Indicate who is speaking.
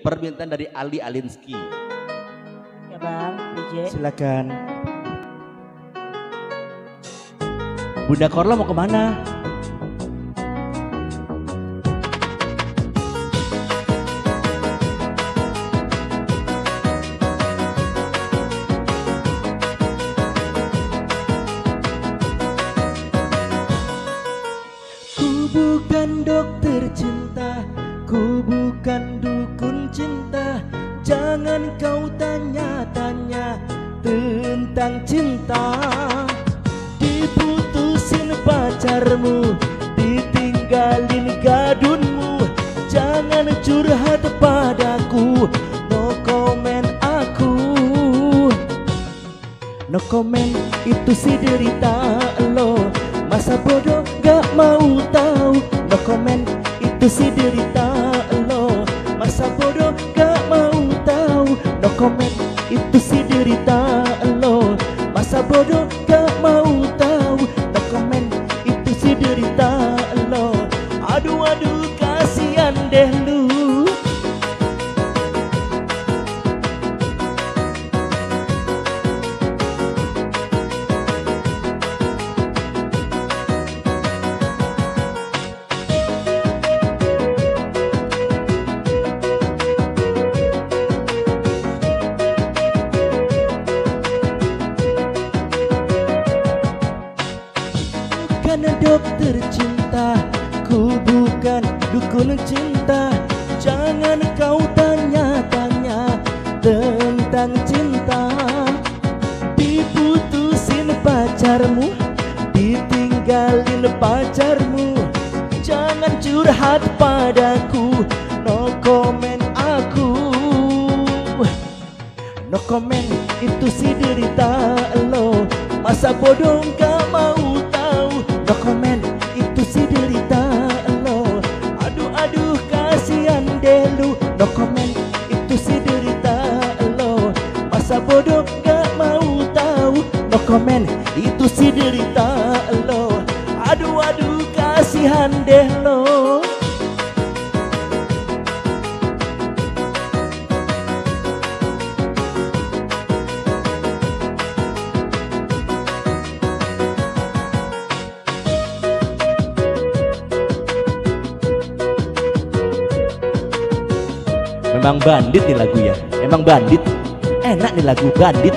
Speaker 1: permintaan dari Ali Alinsky.
Speaker 2: Ya bang, DJ.
Speaker 1: Silakan. Bunda Korla mau
Speaker 3: ke mana? Kau tanya-tanya tentang cinta. Diputusin pacarmu Ditinggalin gadunmu. Jangan curhat padaku No comment aku. No comment itu si derita lo Masa bodoh gak mau tahu. No comment itu si derita No comment itu si derita lo Masa bodoh gak mau tahu No comment itu si derita lo Aduh aduh kasihan deh lu Bukan dokter cinta Ku bukan dukun cinta. Jangan kau tanya-tanya Tentang cinta. Diputusin pacarmu Ditinggalin pacarmu. Jangan curhat padaku No comment aku. No comment itu si derita lo. Masa bodoh gak mau tahu No comment itu si derita lo. Aduh aduh kasihan deh lu No comment itu si derita lo. Masa bodoh gak mau tahu? No comment itu si derita lo. Aduh aduh kasihan deh lo
Speaker 1: Memang bandit nih lagu ya. Emang bandit. Enak nih lagu bandit.